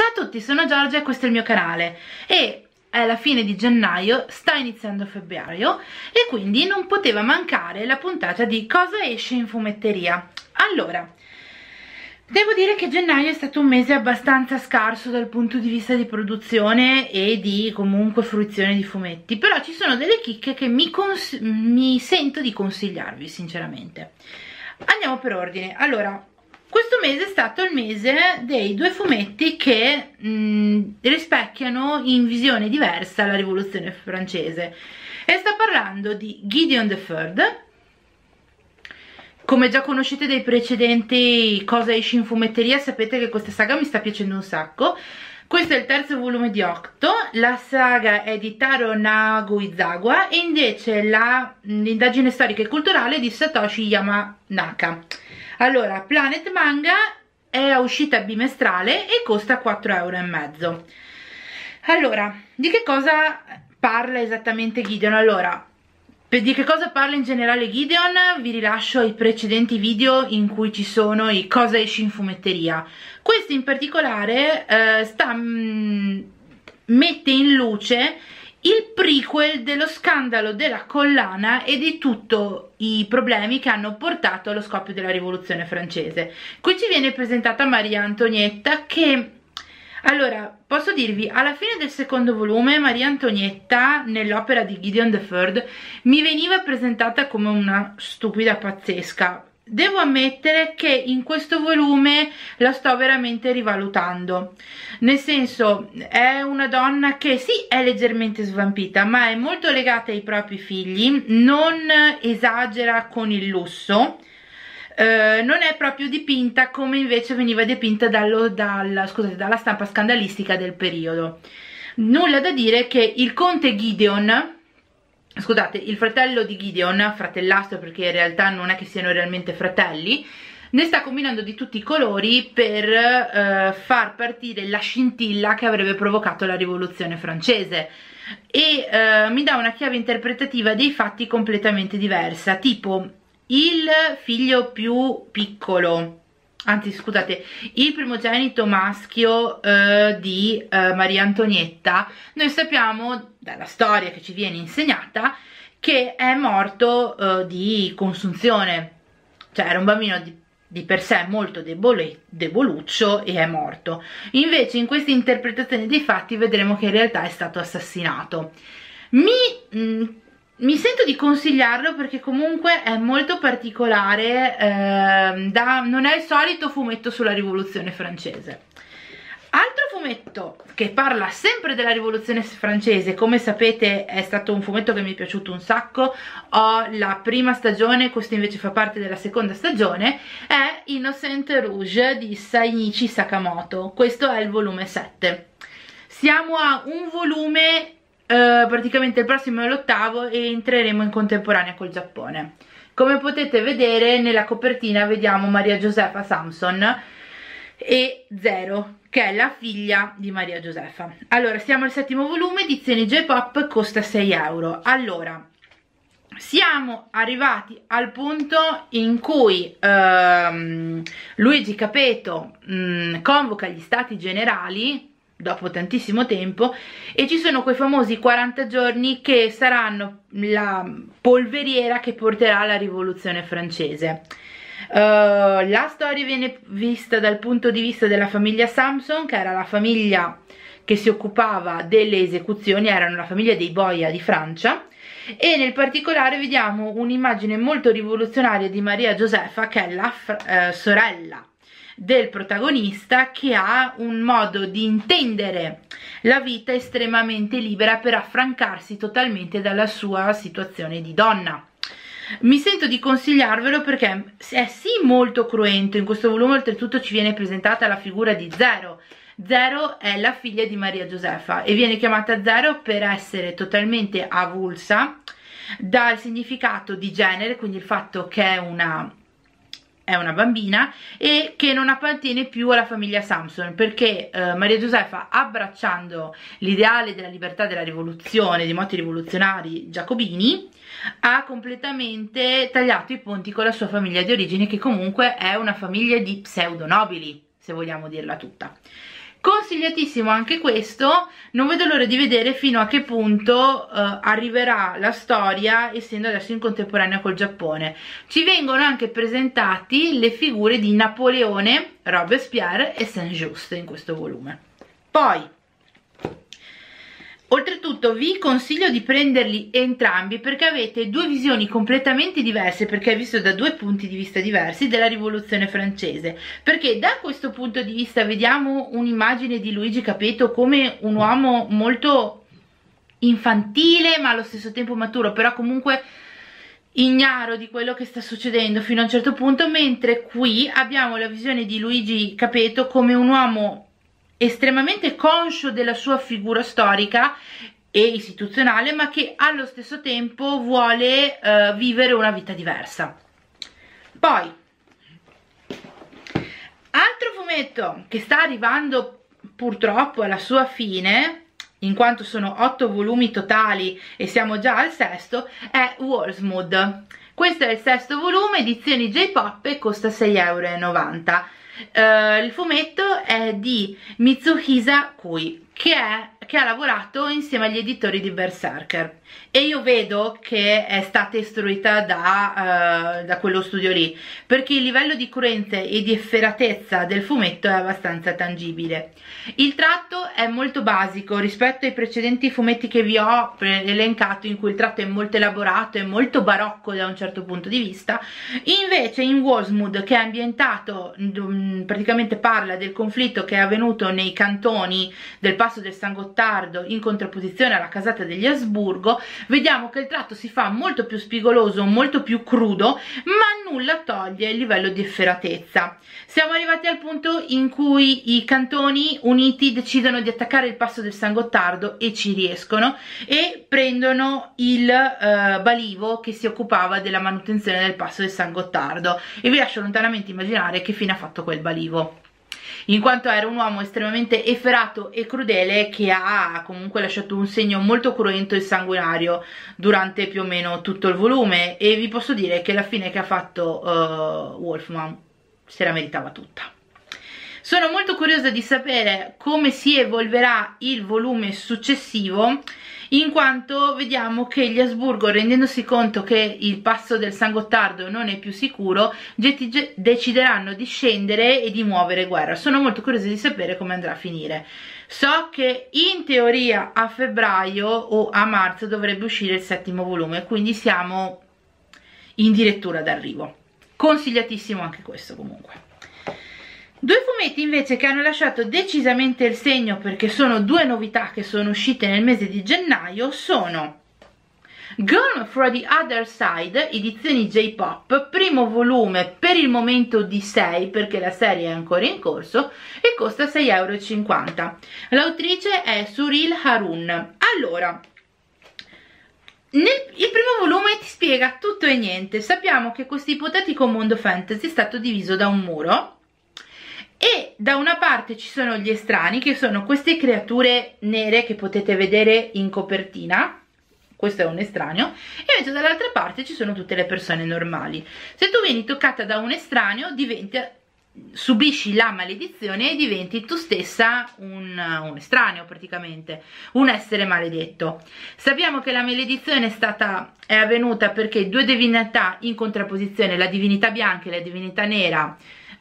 Ciao a tutti, sono Giorgia e questo è il mio canale e è la fine di gennaio, sta iniziando febbraio e quindi non poteva mancare la puntata di cosa esce in fumetteria. Allora, devo dire che gennaio è stato un mese abbastanza scarso dal punto di vista di produzione e di comunque fruizione di fumetti, però ci sono delle chicche che mi, mi sento di consigliarvi sinceramente. Andiamo per ordine, allora mese è stato il mese dei due fumetti che mh, rispecchiano in visione diversa la rivoluzione francese. E sto parlando di Gideon III come già conoscete dai precedenti cosa esce in fumetteria sapete che questa saga mi sta piacendo un sacco. Questo è il terzo volume di Octo, la saga è di Taro Naguizawa e invece l'indagine storica e culturale di Satoshi Yamanaka allora Planet Manga è uscita bimestrale e costa 4,5 euro allora di che cosa parla esattamente Gideon? Allora di che cosa parla in generale Gideon vi rilascio i precedenti video in cui ci sono i cosa esce in fumetteria. Questo in particolare eh, sta, mh, mm, mette in luce il prequel dello scandalo della collana e di tutti i problemi che hanno portato allo scoppio della rivoluzione francese. Qui ci viene presentata Maria Antonietta che allora, posso dirvi, alla fine del secondo volume Maria Antonietta, nell'opera di Gideon III, mi veniva presentata come una stupida pazzesca, devo ammettere che in questo volume la sto veramente rivalutando. Nel senso è una donna che sì è leggermente svampita ma è molto legata ai propri figli non esagera con il lusso Uh, non è proprio dipinta come invece veniva dipinta dallo, dalla, scusate, dalla stampa scandalistica del periodo. Nulla da dire che il conte Gideon scusate, il fratello di Gideon, fratellastro perché in realtà non è che siano realmente fratelli, ne sta combinando di tutti i colori per eh, far partire la scintilla che avrebbe provocato la rivoluzione francese. E eh, mi dà una chiave interpretativa dei fatti completamente diversa, tipo il figlio più piccolo anzi scusate, il primogenito maschio eh, di eh, Maria Antonietta, noi sappiamo dalla storia che ci viene insegnata che è morto eh, di consunzione, cioè era un bambino di, di per sé molto debole, deboluccio e è morto. Invece in questa interpretazione dei fatti vedremo che in realtà è stato assassinato. Mi mh, mm, mi sento di consigliarlo perché comunque è molto particolare, eh, da, non è il solito fumetto sulla rivoluzione francese. Altro fumetto che parla sempre della rivoluzione francese, come sapete è stato un fumetto che mi è piaciuto un sacco, ho la prima stagione, questo invece fa parte della seconda stagione, è Innocent Rouge di Sainichi Sakamoto, questo è il volume 7. Siamo a un volume eh, praticamente il prossimo è l'ottavo e entreremo in contemporanea col Giappone. Come potete vedere nella copertina vediamo Maria Giuseppa Samson e Zero che è la figlia di Maria Giuseppa allora siamo al settimo volume edizione J-Pop costa 6 euro. Allora siamo arrivati al punto in cui ehm, Luigi Capeto mh, mm, convoca gli stati generali dopo tantissimo tempo e ci sono quei famosi 40 giorni che saranno la polveriera che porterà alla rivoluzione francese. Uh, la storia viene vista dal punto di vista della famiglia Samson che era la famiglia che si occupava delle esecuzioni erano la famiglia dei Boia di Francia. E nel particolare vediamo un'immagine molto rivoluzionaria di Maria Gioseffa che è la eh, sorella del protagonista che ha un modo di intendere la vita estremamente libera per affrancarsi totalmente dalla sua situazione di donna. Mi sento di consigliarvelo perché è sì molto cruento in questo volume oltretutto ci viene presentata la figura di Zero. Zero è la figlia di Maria Giuseppa e viene chiamata Zero per essere totalmente avulsa dal significato di genere, quindi il fatto che è una è una bambina e che non appartiene più alla famiglia Samson perché eh, Maria Giuseppa abbracciando l'ideale della libertà della rivoluzione, dei moti rivoluzionari giacobini ha completamente tagliato i ponti con la sua famiglia di origine che comunque è una famiglia di pseudo nobili se vogliamo dirla tutta consigliatissimo anche questo non vedo l'ora di vedere fino a che punto uh, arriverà la storia essendo adesso in contemporanea col Giappone. Ci vengono anche presentati le figure di Napoleone, Robespierre e Saint-Just in questo volume. Poi Oltretutto vi consiglio di prenderli entrambi perché avete due visioni completamente diverse perché è visto da due punti di vista diversi della rivoluzione francese. Perché da questo punto di vista vediamo un'immagine di Luigi Capeto come un uomo molto infantile ma allo stesso tempo maturo però comunque ignaro di quello che sta succedendo fino a un certo punto mentre qui abbiamo la visione di Luigi Capeto come un uomo estremamente conscio della sua figura storica e istituzionale ma che allo stesso tempo vuole uh, vivere una vita diversa. Poi altro fumetto che sta arrivando purtroppo alla sua fine in quanto sono otto volumi totali e siamo già al sesto è Warsmood questo è il sesto volume edizioni J-Pop e costa 6,90 euro Uh, il fumetto è di Mitsuhisa Kui che, è, che ha lavorato insieme agli editori di Berserker. E io vedo che è stata istruita da, uh, da quello studio lì perché il livello di cruenza e di efferatezza del fumetto è abbastanza tangibile. Il tratto è molto basico rispetto ai precedenti fumetti che vi ho elencato in cui il tratto è molto elaborato e molto barocco da un certo punto di vista. Invece in Walsmood che è ambientato mm, praticamente parla del conflitto che è avvenuto nei cantoni del passo del San Gottardo in contrapposizione alla casata degli Asburgo vediamo che il tratto si fa molto più spigoloso, molto più crudo, ma nulla toglie il livello di efferatezza. Siamo arrivati al punto in cui i cantoni uniti decidono di attaccare il passo del San Gottardo e ci riescono e prendono il uh, balivo che si occupava della manutenzione del passo del San Gottardo e vi lascio lontanamente immaginare che fine ha fatto quel balivo in quanto era un uomo estremamente efferato e crudele che ha comunque lasciato un segno molto cruento e sanguinario durante più o meno tutto il volume e vi posso dire che la fine che ha fatto uh, Wolfman se la meritava tutta. Sono molto curiosa di sapere come si evolverà il volume successivo in quanto vediamo che gli Asburgo rendendosi conto che il passo del San Gottardo non è più sicuro decideranno di scendere e di muovere guerra. Sono molto curiosa di sapere come andrà a finire. So che in teoria a febbraio o a marzo dovrebbe uscire il settimo volume quindi siamo in dirittura d'arrivo. Consigliatissimo anche questo comunque Due fumetti invece che hanno lasciato decisamente il segno perché sono due novità che sono uscite nel mese di gennaio sono Gone from the Other Side, edizioni J-Pop, primo volume per il momento di 6 perché la serie è ancora in corso e costa 6,50 euro. L'autrice è Suril Harun. Allora, nel, il primo volume ti spiega tutto e niente. Sappiamo che questo ipotetico mondo fantasy è stato diviso da un muro da una parte ci sono gli estranei che sono queste creature nere che potete vedere in copertina. Questo è un estraneo. E invece dall'altra parte ci sono tutte le persone normali. Se tu vieni toccata da un estraneo diventi subisci la maledizione e diventi tu stessa un, un, estraneo praticamente, un essere maledetto. Sappiamo che la maledizione è stata è avvenuta perché due divinità in contrapposizione, la divinità bianca e la divinità nera,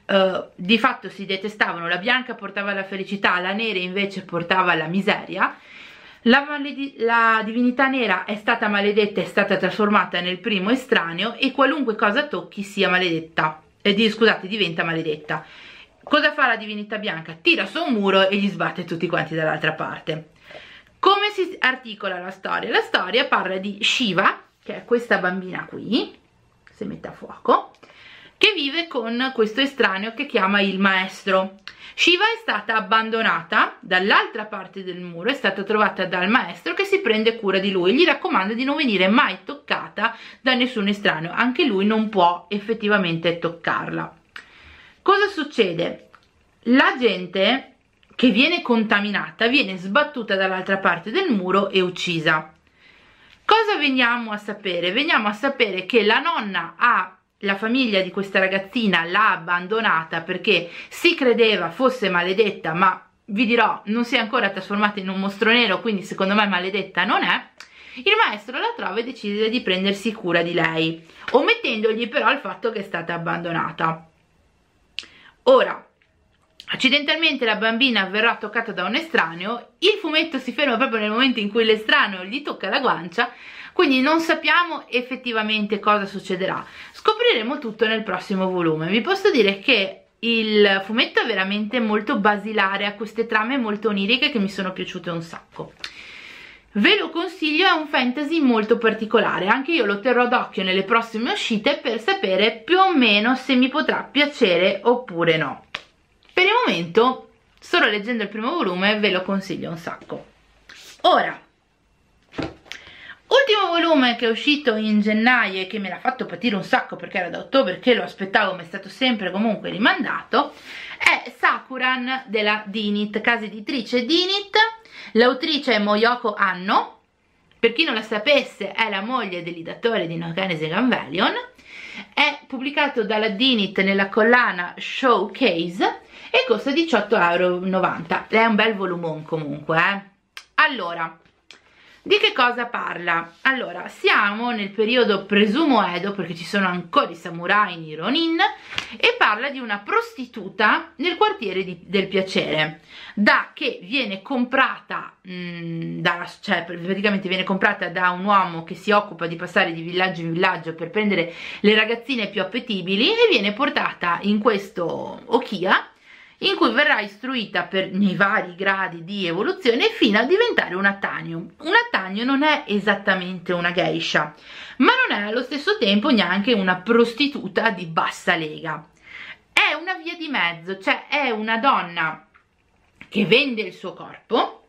uh, di fatto si detestavano, la bianca portava la felicità, la nera invece portava la miseria, la, la, divinità nera è stata maledetta, è stata trasformata nel primo estraneo e qualunque cosa tocchi sia maledetta, eh, di, scusate, diventa maledetta. Cosa fa la divinità bianca? Tira su un muro e gli sbatte tutti quanti dall'altra parte. Come si articola la storia? La storia parla di Shiva, che è questa bambina qui, se mette a fuoco, che vive con questo estraneo che chiama il maestro. Shiva è stata abbandonata dall'altra parte del muro, è stata trovata dal maestro che si prende cura di lui, gli raccomanda di non venire mai toccata da nessun estraneo, anche lui non può effettivamente toccarla. Cosa succede? La gente che viene contaminata viene sbattuta dall'altra parte del muro e uccisa. Cosa veniamo a sapere? Veniamo a sapere che la nonna ha la famiglia di questa ragazzina l'ha abbandonata perché si credeva fosse maledetta ma vi dirò non si è ancora trasformata in un mostro nero quindi secondo me maledetta non è. Il maestro la trova e decide di prendersi cura di lei omettendogli però il fatto che è stata abbandonata. Ora accidentalmente la bambina verrà toccata da un estraneo il fumetto si ferma proprio nel momento in cui l'estraneo gli tocca la guancia quindi non sappiamo effettivamente cosa succederà. Scopriremo tutto nel prossimo volume. Vi posso dire che il fumetto è veramente molto basilare ha queste trame molto oniriche che mi sono piaciute un sacco. Ve lo consiglio è un fantasy molto particolare anche io lo terrò d'occhio nelle prossime uscite per sapere più o meno se mi potrà piacere oppure no. Per il momento solo leggendo il primo volume ve lo consiglio un sacco. Ora Ultimo volume che è uscito in gennaio e che me l'ha fatto patire un sacco perché era da ottobre che lo aspettavo ma è stato sempre comunque rimandato è Sakuran della Dinit, casa editrice Dinit, l'autrice è Moyoko Anno, per chi non la sapesse è la moglie dell'idatore di Nokanese Ganvelion, è pubblicato dalla Dinit nella collana Showcase e costa 18,90€, è un bel volumone comunque eh. Allora, di che cosa parla? Allora, siamo nel periodo presumo Edo, perché ci sono ancora i samurai in Ronin, e parla di una prostituta nel quartiere di, del piacere, da che viene comprata, mh, mm, da, cioè praticamente viene comprata da un uomo che si occupa di passare di villaggio in villaggio per prendere le ragazzine più appetibili e viene portata in questo Okia in cui verrà istruita per, nei vari gradi di evoluzione fino a diventare un Attanio. Un Attanio non è esattamente una geisha, ma non è allo stesso tempo neanche una prostituta di bassa lega. È una via di mezzo, cioè è una donna che vende il suo corpo,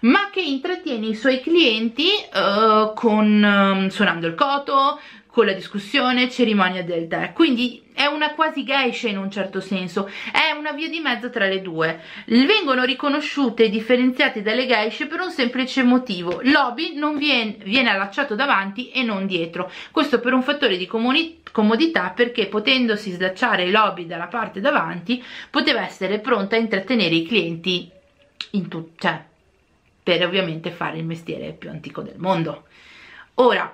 ma che intrattiene i suoi clienti uh, con, um, suonando il coto, con la discussione, cerimonia del tè, quindi è una quasi geisha in un certo senso, è una via di mezzo tra le due. Vengono riconosciute e differenziate dalle geishe per un semplice motivo, l'obi non viene, viene allacciato davanti e non dietro, questo per un fattore di comodità perché potendosi slacciare l'obi dalla parte davanti poteva essere pronta a intrattenere i clienti in tutto, cioè per ovviamente fare il mestiere più antico del mondo. Ora,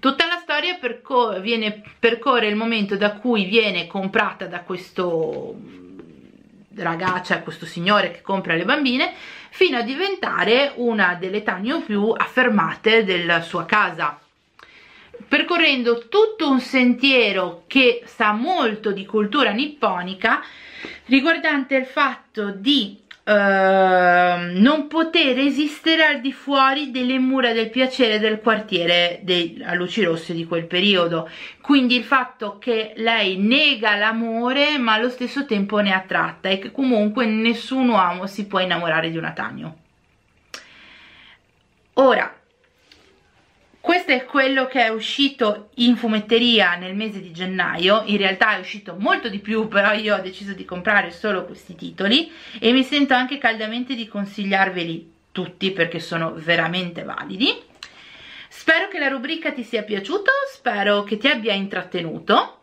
Tutta la storia percor viene, percorre il momento da cui viene comprata da questo ragazza, questo signore che compra le bambine, fino a diventare una delle tanie più affermate della sua casa. Percorrendo tutto un sentiero che sa molto di cultura nipponica, riguardante il fatto di Uh, non poter esistere al di fuori delle mura del piacere del quartiere dei, a luci rosse di quel periodo. Quindi il fatto che lei nega l'amore ma allo stesso tempo ne attratta e che comunque nessun uomo si può innamorare di una Tagno ora questo è quello che è uscito in fumetteria nel mese di gennaio. In realtà è uscito molto di più però io ho deciso di comprare solo questi titoli e mi sento anche caldamente di consigliarveli tutti perché sono veramente validi. Spero che la rubrica ti sia piaciuta spero che ti abbia intrattenuto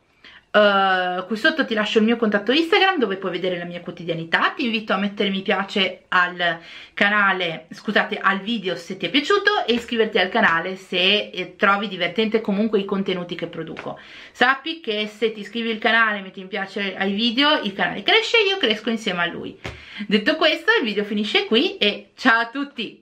Uh, qui sotto ti lascio il mio contatto Instagram dove puoi vedere la mia quotidianità. Ti invito a mettere mi piace al canale scusate al video se ti è piaciuto e iscriverti al canale se eh, trovi divertente comunque i contenuti che produco. Sappi che se ti iscrivi al canale metti mi piace ai video il canale cresce e io cresco insieme a lui. Detto questo il video finisce qui e ciao a tutti